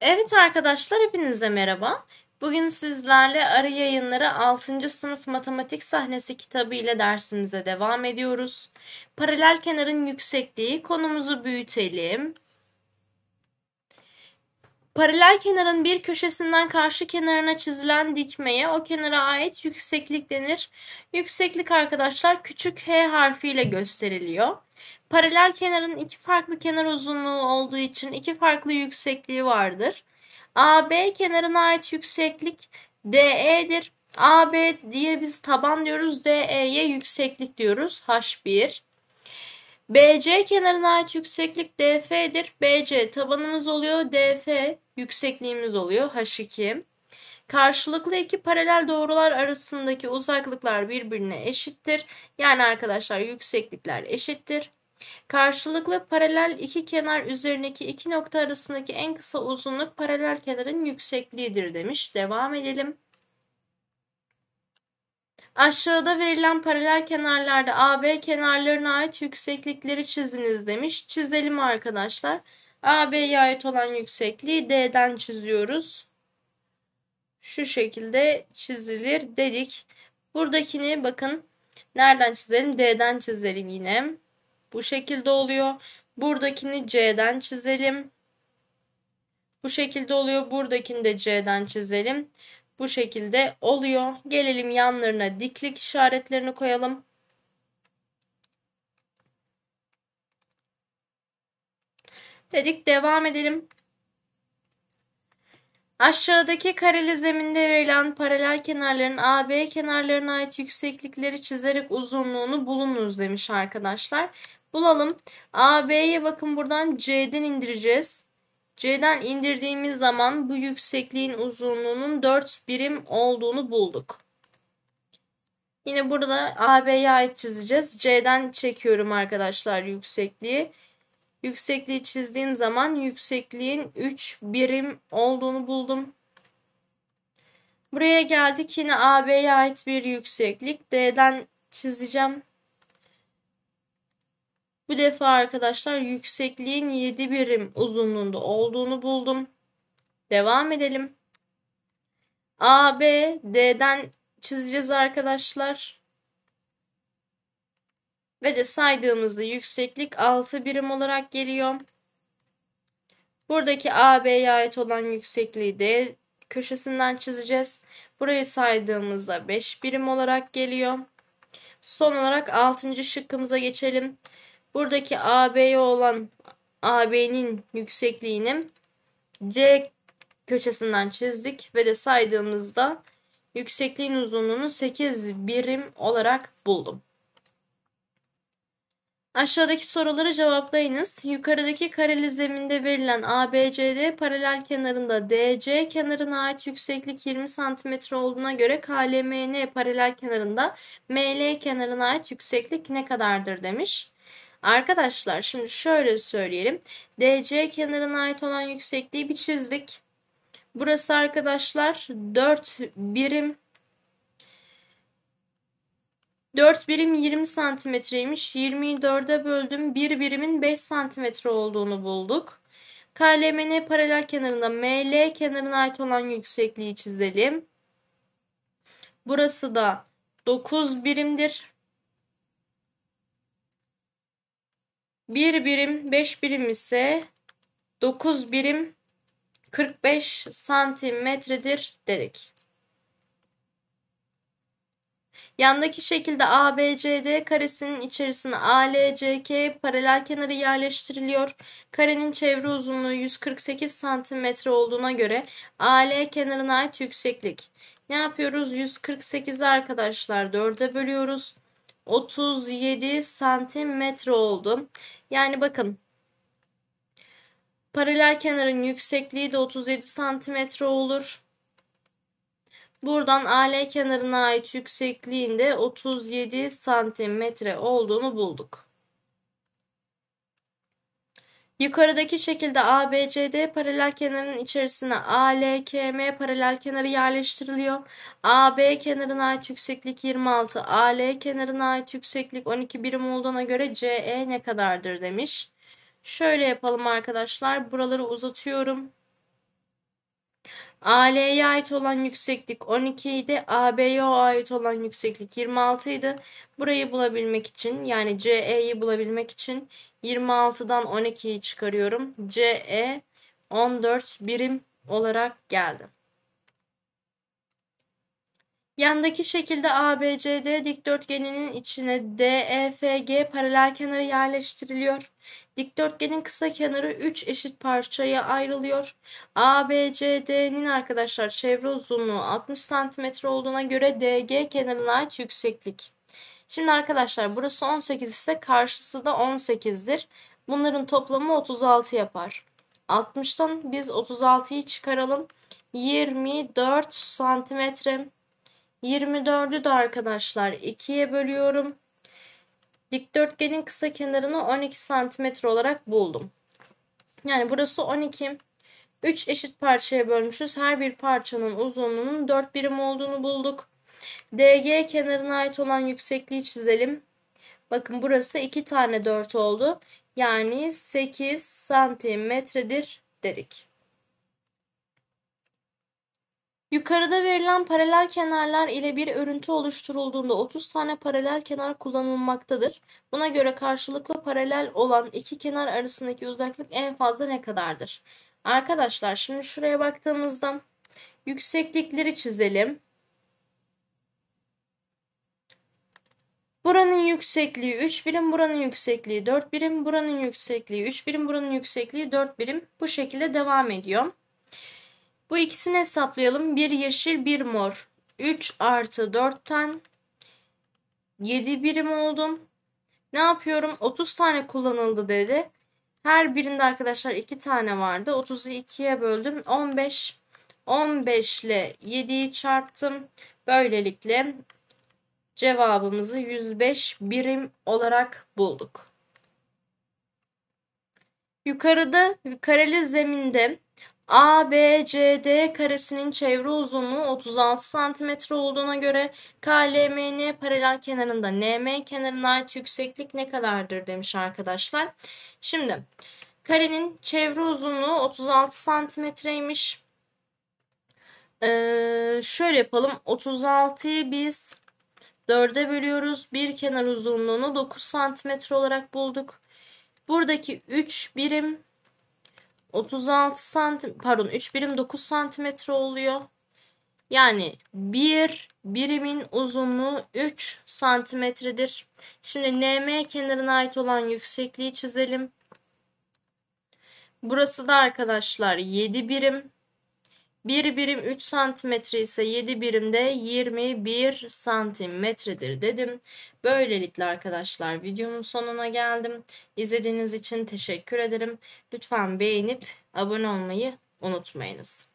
Evet arkadaşlar hepinize merhaba. Bugün sizlerle Arı Yayınları 6. sınıf matematik sahnesi kitabı ile dersimize devam ediyoruz. Paralel kenarın yüksekliği konumuzu büyütelim. Paralel kenarın bir köşesinden karşı kenarına çizilen dikmeye o kenara ait yükseklik denir. Yükseklik arkadaşlar küçük h harfiyle gösteriliyor. Paralel kenarın iki farklı kenar uzunluğu olduğu için iki farklı yüksekliği vardır. AB kenarına ait yükseklik DE'dir. AB diye biz taban diyoruz. DE'ye yükseklik diyoruz. H1. BC kenarına ait yükseklik DF'dir. BC tabanımız oluyor. DF yüksekliğimiz oluyor. H2. Karşılıklı iki paralel doğrular arasındaki uzaklıklar birbirine eşittir. Yani arkadaşlar yükseklikler eşittir. Karşılıklı paralel iki kenar üzerindeki iki nokta arasındaki en kısa uzunluk paralel kenarın yüksekliğidir demiş. Devam edelim. Aşağıda verilen paralel kenarlarda AB kenarlarına ait yükseklikleri çiziniz demiş. Çizelim arkadaşlar. AB'ye ait olan yüksekliği D'den çiziyoruz. Şu şekilde çizilir dedik. Buradakini bakın nereden çizelim? D'den çizelim yine. Bu şekilde oluyor. Buradakini C'den çizelim. Bu şekilde oluyor. Buradakini de C'den çizelim. Bu şekilde oluyor. Gelelim yanlarına diklik işaretlerini koyalım. Dedik devam edelim. Aşağıdaki kareli zeminde verilen paralel kenarların AB kenarlarına ait yükseklikleri çizerek uzunluğunu bulunuz demiş arkadaşlar. Bulalım. AB'ye bakın buradan C'den indireceğiz. C'den indirdiğimiz zaman bu yüksekliğin uzunluğunun 4 birim olduğunu bulduk. Yine burada AB'ye ait çizeceğiz. C'den çekiyorum arkadaşlar yüksekliği. Yüksekliği çizdiğim zaman yüksekliğin 3 birim olduğunu buldum. Buraya geldik. Yine AB'ye ait bir yükseklik. D'den çizeceğim. Bu defa arkadaşlar yüksekliğin 7 birim uzunluğunda olduğunu buldum. Devam edelim. AB D'den çizeceğiz arkadaşlar. Ve de saydığımızda yükseklik 6 birim olarak geliyor. Buradaki AB'ye ait olan yüksekliği D köşesinden çizeceğiz. Burayı saydığımızda 5 birim olarak geliyor. Son olarak 6. şıkkımıza geçelim. Buradaki AB'ye olan AB'nin yüksekliğini C köşesinden çizdik ve de saydığımızda yüksekliğin uzunluğunu 8 birim olarak buldum. Aşağıdaki soruları cevaplayınız. Yukarıdaki kareli zeminde verilen ABCD paralel kenarında DC kenarına ait yükseklik 20 cm olduğuna göre KLMN paralel kenarında ML kenarına ait yükseklik ne kadardır demiş. Arkadaşlar şimdi şöyle söyleyelim. DC kenarına ait olan yüksekliği bir çizdik. Burası arkadaşlar 4 birim 4 birim 20 santimetreymiş. 24'e böldüm. 1 birimin 5 santimetre olduğunu bulduk. KLMN paralel kenarında ML kenarına ait olan yüksekliği çizelim. Burası da 9 birimdir. 1 birim 5 birim ise 9 birim 45 santimetredir dedik. Yandaki şekilde ABCD karesinin içerisine ALCK paralel kenarı yerleştiriliyor. Karenin çevre uzunluğu 148 santimetre olduğuna göre AL kenarına ait yükseklik. Ne yapıyoruz? 148'i arkadaşlar 4'e bölüyoruz. 37 santimetre oldu. Yani bakın paralel kenarın yüksekliği de 37 santimetre olur. Buradan AL kenarına ait yüksekliğinde 37 santimetre olduğunu bulduk. Yukarıdaki şekilde ABCD paralel kenarının içerisine ALKM paralel kenarı yerleştiriliyor. AB kenarına ait yükseklik 26, AL kenarına ait yükseklik 12 birim olduğuna göre CE ne kadardır demiş. Şöyle yapalım arkadaşlar. Buraları uzatıyorum. AL'ye ait olan yükseklik 12 idi. AB'ye ait olan yükseklik 26 idi. Burayı bulabilmek için yani CE'yi bulabilmek için 26'dan 12'yi çıkarıyorum. CE 14 birim olarak geldi. Yandaki şekilde ABCD dikdörtgeninin içine DEFG paralel kenarı yerleştiriliyor. Dikdörtgenin kısa kenarı 3 eşit parçaya ayrılıyor. ABCD'nin arkadaşlar çevre uzunluğu 60 cm olduğuna göre DG kenarına ait yükseklik. Şimdi arkadaşlar burası 18 ise karşısı da 18'dir. Bunların toplamı 36 yapar. 60'tan biz 36'yı çıkaralım. 24 santimetre. 24'ü de arkadaşlar 2'ye bölüyorum. Dikdörtgenin kısa kenarını 12 santimetre olarak buldum. Yani burası 12. 3 eşit parçaya bölmüşüz. Her bir parçanın uzunluğunun 4 birim olduğunu bulduk. DG kenarına ait olan yüksekliği çizelim. Bakın burası 2 tane 4 oldu. Yani 8 santimetredir dedik. Yukarıda verilen paralel kenarlar ile bir örüntü oluşturulduğunda 30 tane paralel kenar kullanılmaktadır. Buna göre karşılıklı paralel olan iki kenar arasındaki uzaklık en fazla ne kadardır? Arkadaşlar şimdi şuraya baktığımızda yükseklikleri çizelim. Buranın yüksekliği 3 birim, buranın yüksekliği 4 birim, buranın yüksekliği 3 birim, buranın yüksekliği 4 birim. Bu şekilde devam ediyor. Bu ikisini hesaplayalım. Bir yeşil bir mor. 3 artı 4'ten 7 birim oldum. Ne yapıyorum? 30 tane kullanıldı dedi. Her birinde arkadaşlar 2 tane vardı. 30'u 2'ye böldüm. 15. 15 ile 7'yi çarptım. Böylelikle cevabımızı 105 birim olarak bulduk. Yukarıda kareli zeminde ABCD karesinin çevre uzunluğu 36 cm olduğuna göre KLMN paralel kenarında NM kenarına ait yükseklik ne kadardır demiş arkadaşlar. Şimdi karenin çevre uzunluğu 36 santimetreymiş. Ee, şöyle yapalım. 36'yı biz 4'e bölüyoruz. Bir kenar uzunluğunu 9 santimetre olarak bulduk. Buradaki 3 birim 36 santim pardon 3 birim 9 santimetre oluyor. Yani bir birimin uzunluğu 3 santimetredir. Şimdi NM kenarına ait olan yüksekliği çizelim. Burası da arkadaşlar 7 birim. 1 birim 3 santimetre ise 7 birim de 21 santimetredir dedim. Böylelikle arkadaşlar videomun sonuna geldim. İzlediğiniz için teşekkür ederim. Lütfen beğenip abone olmayı unutmayınız.